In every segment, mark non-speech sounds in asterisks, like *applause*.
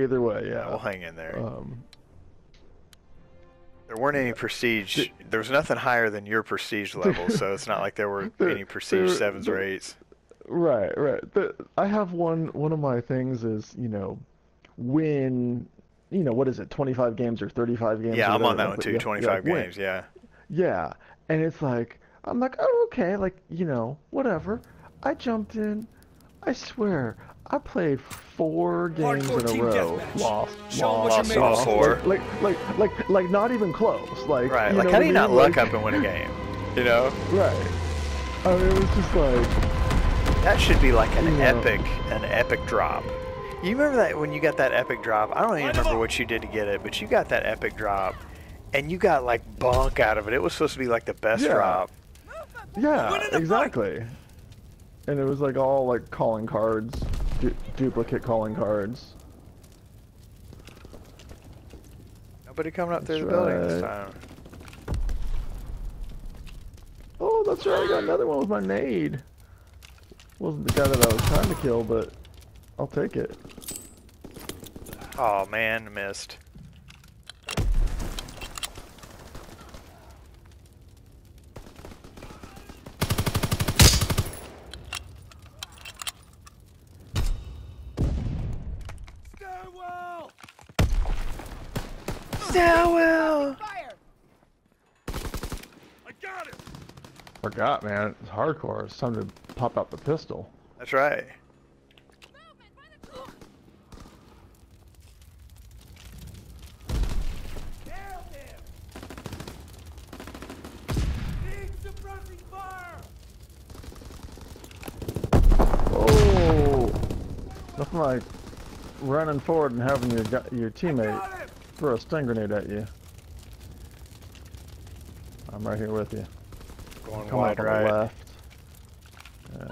Either way, yeah. We'll hang in there. Um, there weren't any prestige. There was nothing higher than your prestige *laughs* level, so it's not like there were There- any prestige there- sevens or eights. right, right. The, I have one. One of my things is you know, win. You know what is it? Twenty five games or thirty five games? Yeah, I'm on that one too. yeah, yeah, 25 win. games. Yeah. Yeah, and it's like I'm like, oh okay, like you know, whatever. I jumped in. I swear, I played four games Hardcore in a row. deathmatch. Lost, Show 'em lost, what you're lost. Four. Like, like, like, like, like, not even close. Like, Right. Like, how do you not mean? luck Like- up and win a game? You know? Right. I mean, it was just like, That should be like an Yeah. epic, an epic drop. You remember that when you got that epic drop? I don't even Line 'em remember what you did to get it, but you got that epic drop, and you got like bunk out of it. It was supposed to be like the best Yeah. drop. yeah, Winning fight. exactly. And it was like all like calling cards, du- duplicate calling cards. Nobody coming up through the That's building this time. Oh, that's right. I got another one with my nade. Wasn't the guy that I was trying to kill, but I'll take it. Oh man, missed. Stairwell! Stairwell. I got it! Forgot, man. It's hardcore. It's time to pop out the pistol. That's right. Nailed him! Need suppressing fire! Oh, nothing like running forward and having your your teammate Got him! Throw a stun grenade at you. I'm right here with you. Going Come wide up on right. the left. Yeah.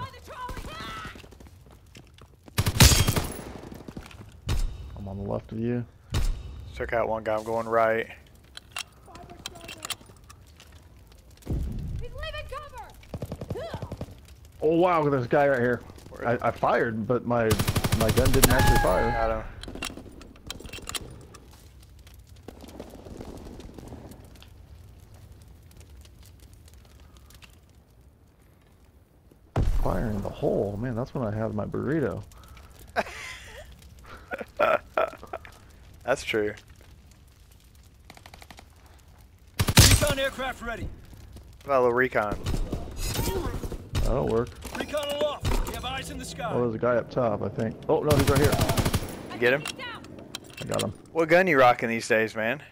I'm on the left of you. Took out one guy. I'm going right. He's leaving cover! Oh wow, there's a guy right here. I, I fired, but my my gun didn't actually fire. Got him. Firing the hole, man. That's when I had my burrito. *laughs* That's true. Recon aircraft ready. What about a little recon? That'll work. Recon aloft. We have eyes in the sky. Oh, there's a guy up top, I think. Oh no, he's right here. You get him? I got him. What gun you rocking these days, man?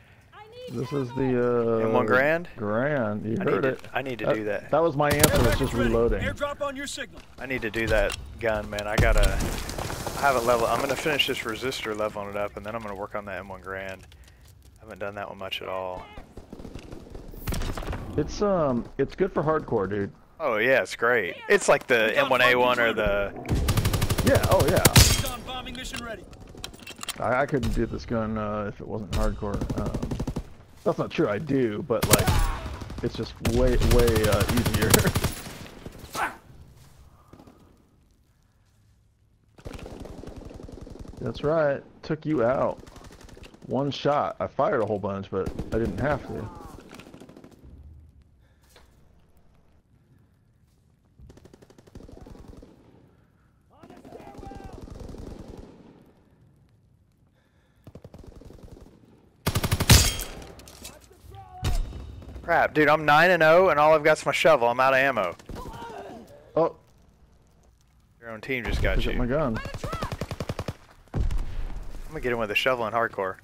I need This is the uh. M1 Garand? Grand. You I heard it. to- I need to That- do that. That was my answer. It's just reloading. Airdrop on your signal. I need to do that gun, man. I gotta. I haven't level. I'm gonna finish this resistor leveling it up, and then I'm gonna work on that M1 Garand. I haven't done that one much at all. It's um, it's good for hardcore, dude. Oh yeah, it's great. It's like the M1A1 or the. Yeah. Oh yeah. Recon bombing mission ready. I, I couldn't do this gun uh, if it wasn't hardcore. Um, that's not true. I do, but like, it's just way way uh, easier. *laughs* that's right. Took you out. One shot. I fired a whole bunch, but I didn't have to. Crap, dude. I'm nine and zero, and all I've got is my shovel. I'm out of ammo. Oh, Your own team just got pick you. up my gun. I'm gonna get him with a shovel and hardcore.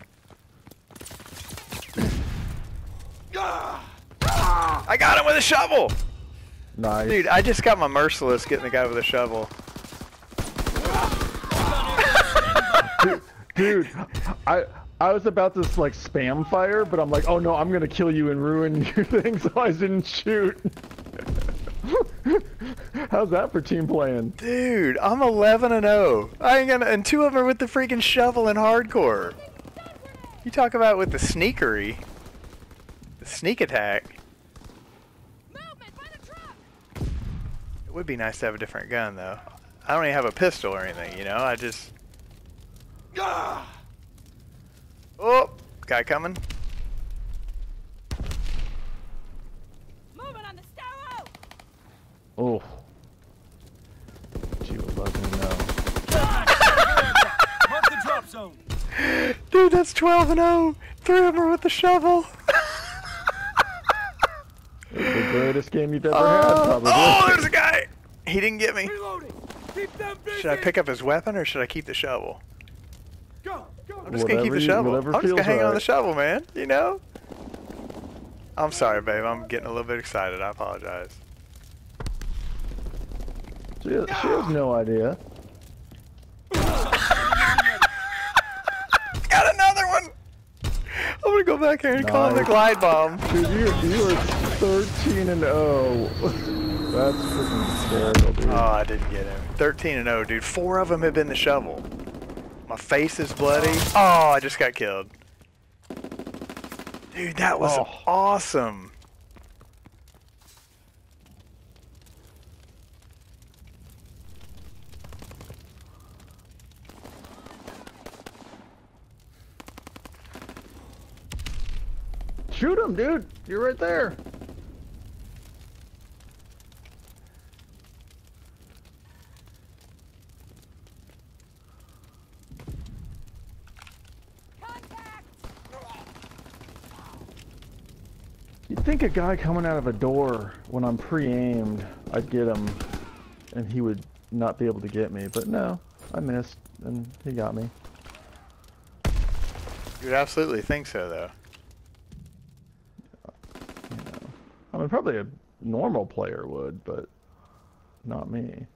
I got him with a shovel! Nice. Dude, I just got my merciless getting the guy with a shovel. *laughs* Dude, I I was about to like spam fire, but I'm like, oh no, I'm gonna kill you and ruin *laughs* your thing, so I didn't shoot. *laughs* How's that for team playing? Dude, I'm 11 and 0. I ain't gonna, and two of them are with the freaking shovel and hardcore. You talk about with the sneakery, the sneak attack. Movement by the truck! It would be nice to have a different gun though. I don't even have a pistol or anything, you know. I just Guy coming? Moving on the Starro! Oh. She would love to know. *laughs* Mark the drop zone. Dude, that's 12 and 0. Three of them are with the shovel. The greatest game you've ever had, Oh, probably. oh, there's a guy. He didn't get me. Reloading. Keep them busy. Should I pick up his weapon or should I keep the shovel? I'm just gonna keep the shovel. I'm just gonna hang on the shovel, man. You know? I'm sorry, babe. I'm getting a little bit excited. I apologize. She, she has no idea. *laughs* Got another one. I'm gonna go back here and call him the glide bomb. Dude, you, you are 13 and 0. That's freaking hysterical, dude. Oh, I didn't get him. 13 and 0, dude. Four of them have been the shovel. My face is bloody. Oh, I just got killed. Dude, that was Oh. awesome. Shoot him, dude. You're right there. You'd think a guy coming out of a door when I'm pre-aimed, I'd get him, and he would not be able to get me. But no, I missed, and he got me. You'd absolutely think so, though. You know, I mean, probably a normal player would, but not me.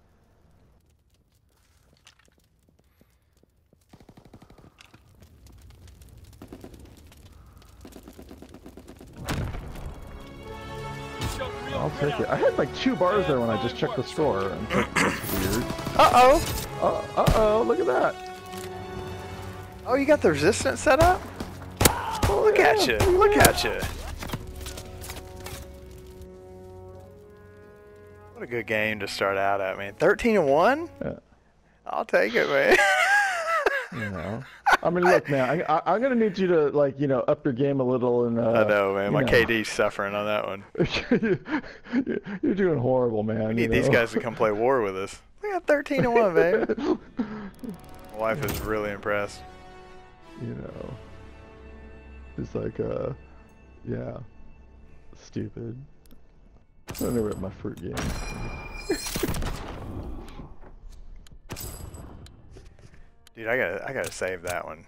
I'll take it. I had like two bars there when I just checked the score, and that's weird. Uh-oh. Uh, uh-oh, look at that. Oh, you got the resistance set up? Oh, look at you. Look at you. What a good game to start out at, man. 13 and 1? Yeah. I'll take it, man. *laughs* You know, I mean, look, man, I, I, I'm gonna need you to like, you know, up your game a little, and uh, I know, man. My know. KD's suffering on that one. *laughs* You're doing horrible, man. We need you these guys to come play war with us. *laughs* We got 13 to 1, baby. *laughs* My wife is really impressed. you know, it's like, uh, yeah, stupid. I never had my fruit game. Dude, I gotta, I gotta save that one.